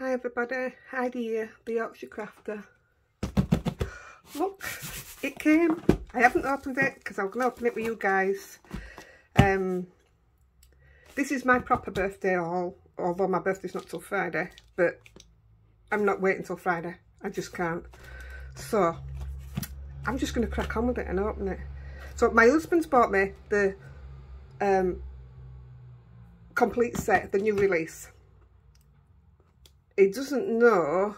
Hi everybody, Heidi here, the Yorkshire Crafter. Look, it came. I haven't opened it because I'm going to open it with you guys. Um, this is my proper birthday haul, although my birthday's not till Friday, but I'm not waiting till Friday. I just can't. So, I'm just going to crack on with it and open it. So, my husband's bought me the um, complete set, the new release he doesn't know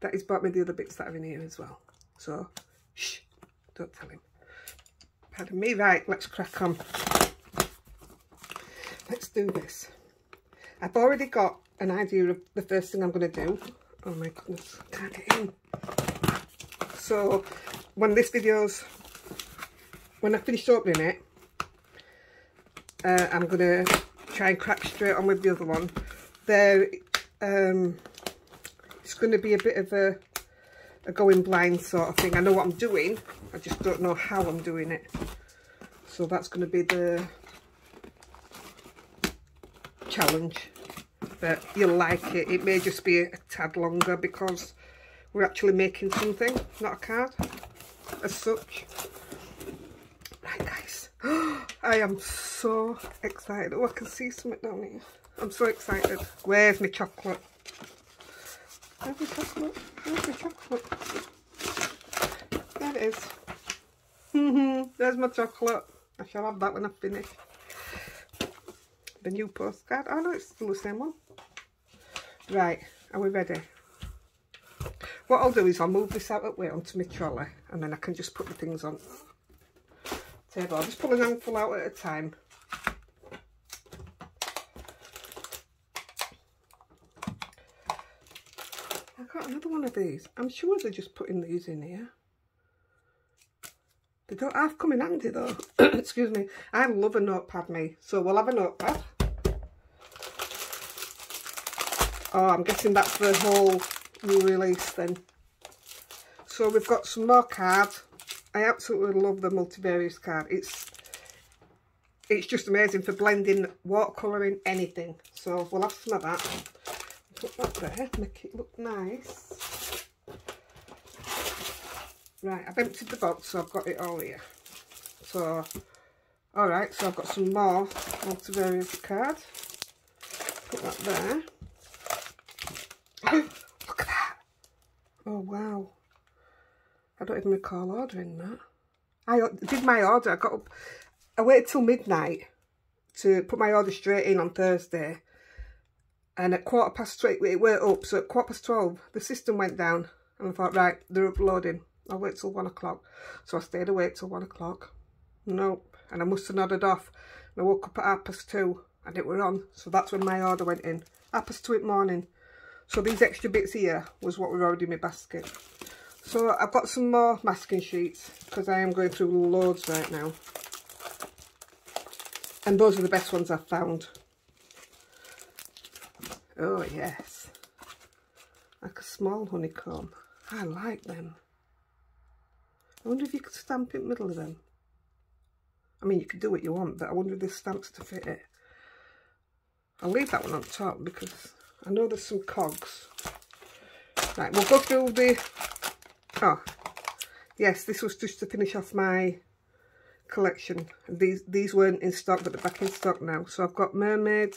that he's bought me the other bits that are in here as well. So, shh, don't tell him. Pardon me. Right, let's crack on. Let's do this. I've already got an idea of the first thing I'm going to do. Oh my goodness, I can't get in. So, when this video's, when I finish opening it, uh, I'm going to try and crack straight on with the other one. There um, it's going to be a bit of a, a going blind sort of thing. I know what I'm doing, I just don't know how I'm doing it. So that's going to be the challenge. But you'll like it. It may just be a tad longer because we're actually making something, not a card as such. Right guys, I am so excited. Oh, I can see something down here. I'm so excited. Where's my chocolate? Where's my chocolate? Where's my chocolate? There it is. Mm-hmm. There's my chocolate. I shall have that when I finish. The new postcard. Oh no, it's still the same one. Right, are we ready? What I'll do is I'll move this out of the way onto my trolley and then I can just put the things on table. I'll just pull an handful out at a time. One of these. I'm sure they're just putting these in here. They don't half come in handy though. Excuse me. I love a notepad me. So we'll have a notepad. Oh, I'm guessing that's the whole new release then. So we've got some more cards. I absolutely love the multivarious card. It's it's just amazing for blending watercolouring anything. So we'll have some of that put that there, make it look nice. Right, I've emptied the box, so I've got it all here. So, alright, so I've got some more multivarious cards. Put that there. Look at that! Oh, wow. I don't even recall ordering that. I did my order. I got up, I waited till midnight to put my order straight in on Thursday and at quarter past three, it went up, so at quarter past 12, the system went down. And I thought, right, they're uploading. I'll wait till one o'clock. So I stayed awake till one o'clock. Nope. And I must have nodded off. And I woke up at half past two and it were on. So that's when my order went in. Half past two in the morning. So these extra bits here was what were already in my basket. So I've got some more masking sheets because I am going through loads right now. And those are the best ones I've found. Oh yes. Like a small honeycomb. I like them. I wonder if you could stamp in the middle of them. I mean, you could do what you want, but I wonder if there's stamps to fit it. I'll leave that one on top because I know there's some cogs. Right, we'll go through the... Oh, yes, this was just to finish off my collection. These these weren't in stock, but they're back in stock now. So I've got Mermaid,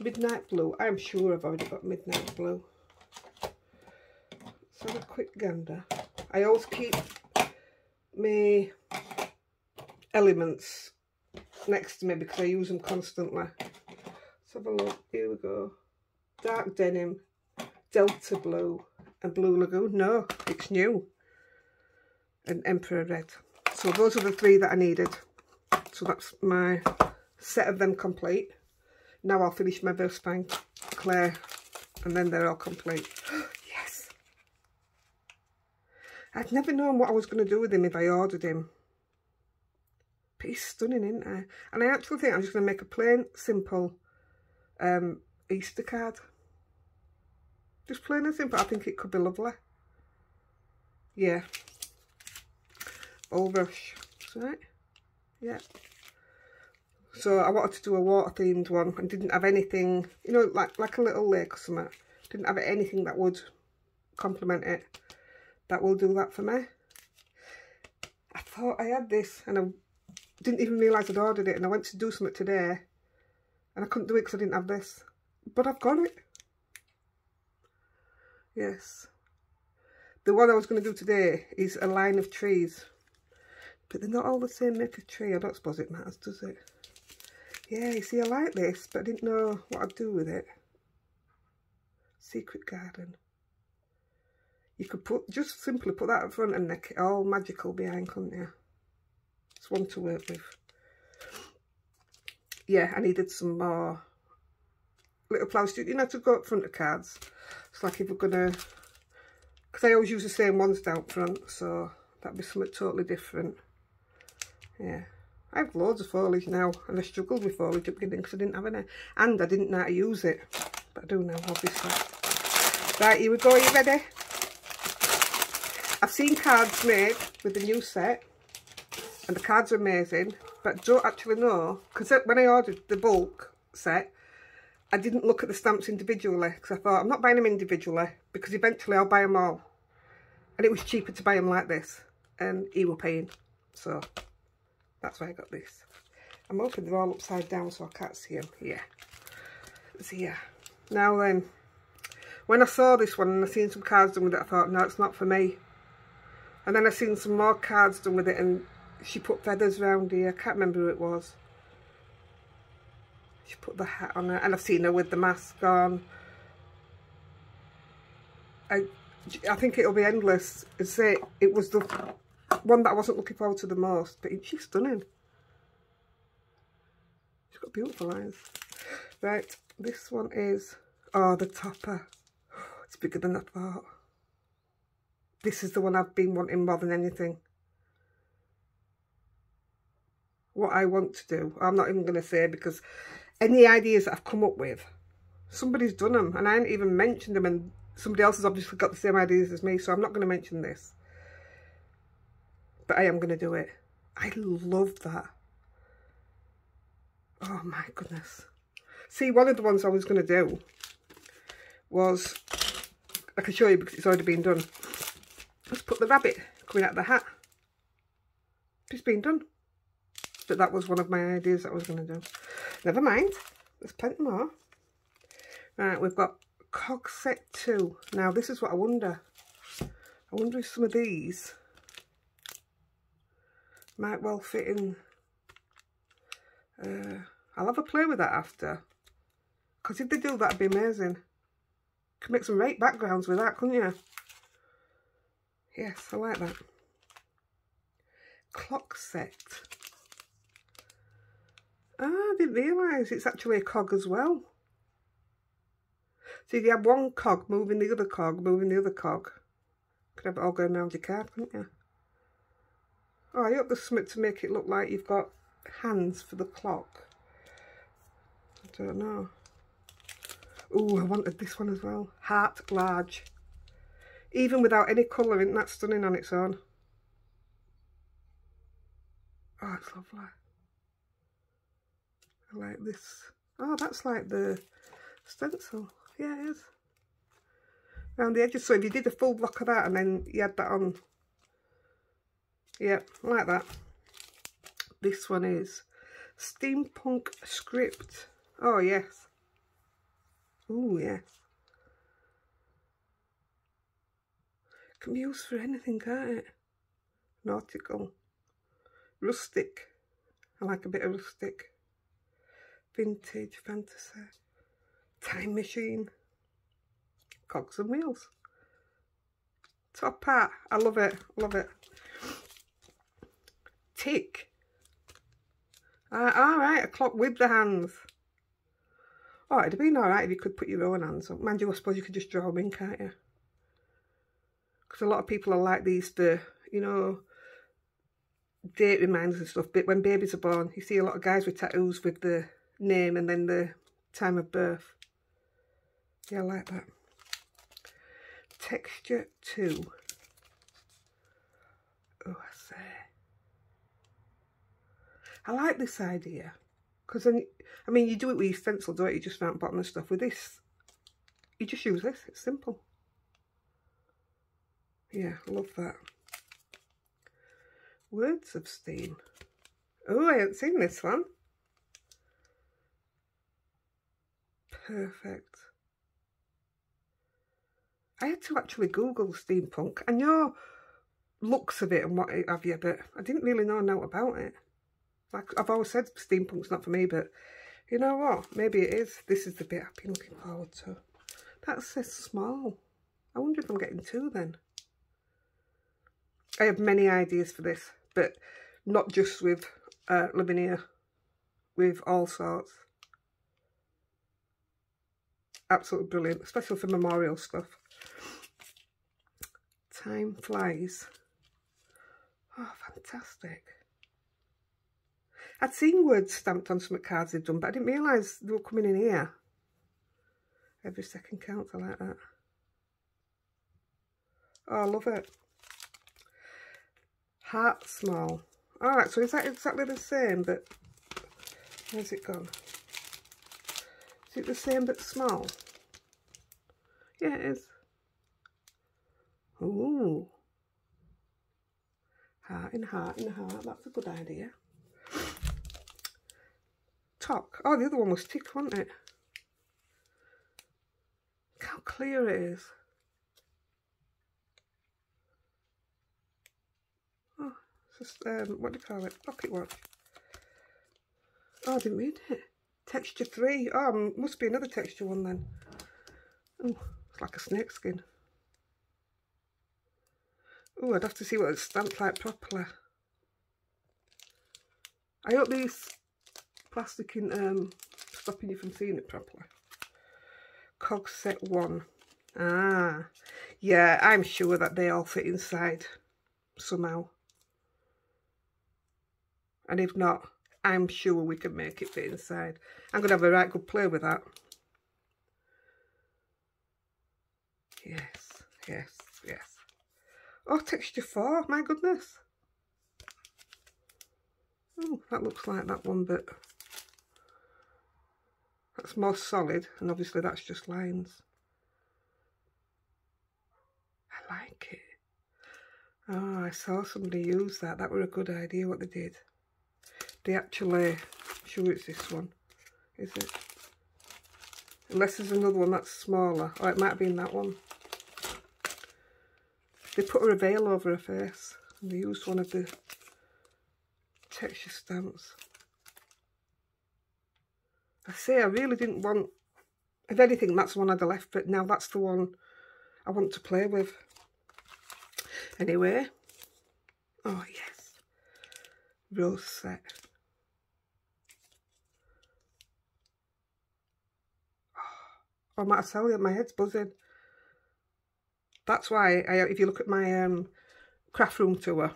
Midnight Blue. I'm sure I've already got Midnight Blue. Have a quick gander. I always keep my elements next to me because I use them constantly. Let's have a look. Here we go. Dark Denim, Delta Blue and Blue Lagoon. No, it's new. And Emperor Red. So those are the three that I needed. So that's my set of them complete. Now I'll finish my VersaFine Clair and then they're all complete. yes! I'd never known what I was going to do with him if I ordered him. But he's stunning, isn't he? And I actually think I'm just going to make a plain, simple um, Easter card. Just plain and simple. I think it could be lovely. Yeah. All rush. Right? Yeah. So I wanted to do a water themed one and didn't have anything, you know, like like a little lake or something. Didn't have anything that would complement it. That will do that for me. I thought I had this and I didn't even realise I'd ordered it and I went to do something today and I couldn't do it because I didn't have this. But I've got it. Yes. The one I was going to do today is a line of trees. But they're not all the same make of tree. I don't suppose it matters, does it? Yeah, you see, I like this, but I didn't know what I'd do with it. Secret Garden. You could put, just simply put that up front and make it all magical behind, couldn't you? It's one to work with. Yeah, I needed some more little flowers. You know, to go up front of cards. It's like if we're going to... Because I always use the same ones down front, so that'd be something totally different. Yeah. I have loads of foliage now, and I struggled with foliage at the beginning because I didn't have any. And I didn't know how to use it. But I do now, obviously. Right, here we go. Are you ready? I've seen cards made with the new set. And the cards are amazing. But I don't actually know. Because when I ordered the bulk set, I didn't look at the stamps individually. Because I thought, I'm not buying them individually. Because eventually I'll buy them all. And it was cheaper to buy them like this. And he were paying. So... That's why I got this. I'm hoping they're all upside down so I can't see them. Yeah. So yeah. Now then, when I saw this one and I seen some cards done with it, I thought, no, it's not for me. And then I seen some more cards done with it and she put feathers around here. I can't remember who it was. She put the hat on her and I've seen her with the mask on. I, I think it'll be endless. Say it was the one that I wasn't looking forward to the most, but she's stunning. She's got beautiful eyes. Right, this one is, oh, the topper. It's bigger than I thought. This is the one I've been wanting more than anything. What I want to do, I'm not even going to say because any ideas that I've come up with, somebody's done them and I haven't even mentioned them and somebody else has obviously got the same ideas as me, so I'm not going to mention this but I am going to do it. I love that. Oh my goodness. See, one of the ones I was going to do was, I can show you because it's already been done. Let's put the rabbit coming out of the hat. It's been done. But that was one of my ideas that I was going to do. Never mind. There's plenty more. Right, we've got cog set 2. Now, this is what I wonder. I wonder if some of these might well fit in. Uh, I'll have a play with that after. Because if they do, that'd be amazing. Could make some great backgrounds with that, couldn't you? Yes, I like that. Clock set. Ah, I didn't realise it's actually a cog as well. See, you have one cog moving the other cog, moving the other cog. Could have it all going around your card, couldn't you? Oh, I hope there's something to make it look like you've got hands for the clock. I don't know. Oh, I wanted this one as well. Heart large. Even without any colouring, that's stunning on its own. Oh, it's lovely. I like this. Oh, that's like the stencil. Yeah, it is. Around the edges. So if you did a full block of that and then you had that on Yep, like that. This one is Steampunk Script. Oh, yes. Oh, yes. Can be used for anything, can't it? Nautical. Rustic. I like a bit of rustic. Vintage fantasy. Time machine. Cogs and wheels. Top hat. I love it. Love it tick. Uh, all right, a clock with the hands. Oh, it'd have been all right if you could put your own hands on. Mind you, I suppose you could just draw them in, can't you? Because a lot of people are like these for, you know, date reminders and stuff. But when babies are born, you see a lot of guys with tattoos with the name and then the time of birth. Yeah, I like that. Texture 2. Oh, I say. I like this idea because then, I mean, you do it with your stencil, don't you? Just round bottom and stuff. With this, you just use this. It's simple. Yeah, love that. Words of Steam. Oh, I haven't seen this one. Perfect. I had to actually Google steampunk. I know looks of it and what have you, but I didn't really know note about it. Like I've always said, steampunk's not for me, but you know what? Maybe it is. This is the bit I've been looking forward to. That says small. I wonder if I'm getting two then. I have many ideas for this, but not just with uh, Lavinia, with all sorts. Absolutely brilliant, especially for memorial stuff. Time flies. Oh, fantastic. I'd seen words stamped on some cards they'd done, but I didn't realise they were coming in here. Every second counts, I like that. Oh, I love it. Heart small. Alright, so is that exactly the same, but where's it gone? Is it the same but small? Yeah, it is. Ooh. Heart in heart in heart. That's a good idea. Tock. Oh, the other one was tick, wasn't it? Look how clear it is. Oh, it's um, what do you call it? Pocket watch. Oh, I didn't read it. Texture 3. Oh, must be another texture one then. Oh, it's like a snake skin. Oh, I'd have to see what it's stamped like properly. I hope these plastic in um, stopping you from seeing it properly. Cog set one. Ah, yeah, I'm sure that they all fit inside somehow. And if not, I'm sure we can make it fit inside. I'm going to have a right good play with that. Yes, yes, yes. Oh, texture 4, my goodness. Oh, that looks like that one, but that's more solid, and obviously that's just lines. I like it. Oh, I saw somebody use that. That were a good idea what they did. They actually, sure it's this one, is it? Unless there's another one that's smaller. Oh, it might have been that one. They put her a veil over her face and they used one of the texture stamps. I say I really didn't want, if anything, that's the one I'd have left, but now that's the one I want to play with. Anyway, oh yes, rose set. I might tell you, my head's buzzing. That's why, I, if you look at my um, craft room tour,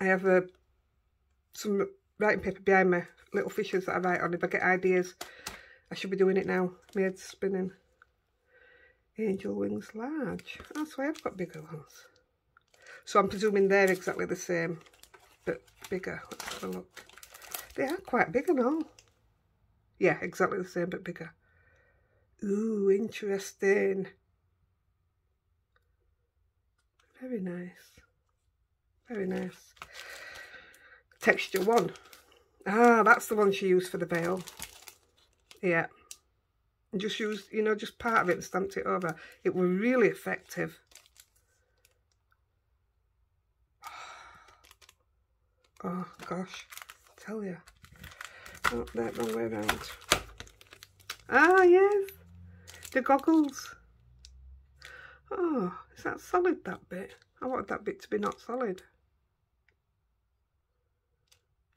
I have a, some writing paper behind me, little fishes that I write on. If I get ideas, I should be doing it now. My head's spinning. Angel wings large. Oh, so I have got bigger ones. So I'm presuming they're exactly the same, but bigger. Let's have a look. They are quite big and all. Yeah, exactly the same, but bigger. Ooh, interesting. Very nice. Very nice. Texture one. Ah, that's the one she used for the veil. Yeah. And just used, you know, just part of it and stamped it over. It was really effective. Oh, gosh. I tell you. Oh, that wrong way around. Ah, yes. The goggles. Oh, is that solid, that bit? I wanted that bit to be not solid.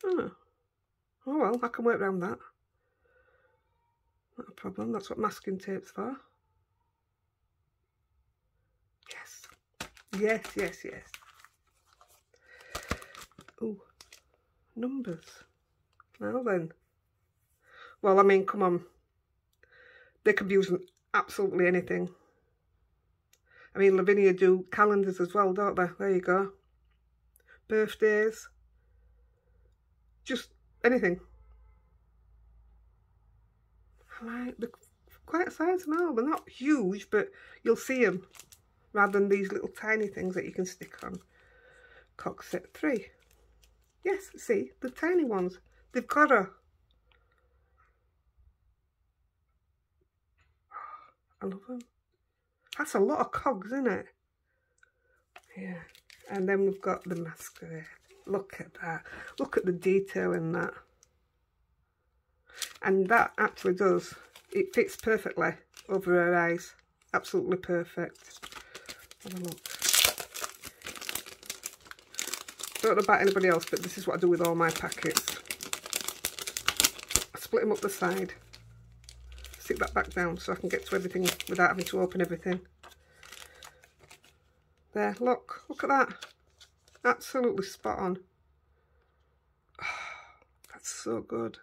Oh. Oh well, I can work around that. Not a problem, that's what masking tape's for. Yes. Yes, yes, yes. Oh, numbers. Now then. Well, I mean, come on. They could be using absolutely anything. I mean, Lavinia do calendars as well, don't they? There you go. Birthdays. Just anything. I like the quite size all. They're not huge, but you'll see them rather than these little tiny things that you can stick on. Cog set three. Yes, see, the tiny ones. They've got a... I love them. That's a lot of cogs, isn't it? Yeah. And then we've got the mascara. Look at that. Look at the detail in that. And that actually does. It fits perfectly over her eyes. Absolutely perfect. Have a look. Don't know about anybody else, but this is what I do with all my packets. I split them up the side. Stick that back down so I can get to everything without having to open everything. There, look, look at that. Absolutely spot on. Oh, that's so good.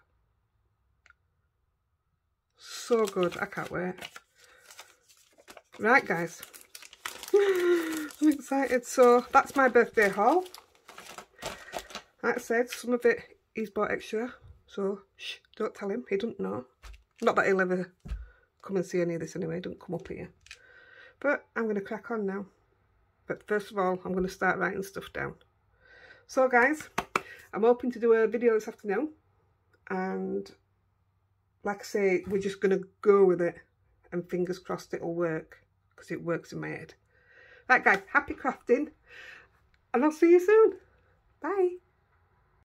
So good. I can't wait. Right, guys. I'm excited. So, that's my birthday haul. Like I said, some of it he's bought extra. So, shh, don't tell him. He doesn't know. Not that he'll ever come and see any of this anyway. Don't come up here. But I'm going to crack on now. But first of all, I'm going to start writing stuff down. So guys, I'm hoping to do a video this afternoon. And like I say, we're just going to go with it. And fingers crossed it'll work. Because it works in my head. Right guys, happy crafting. And I'll see you soon. Bye.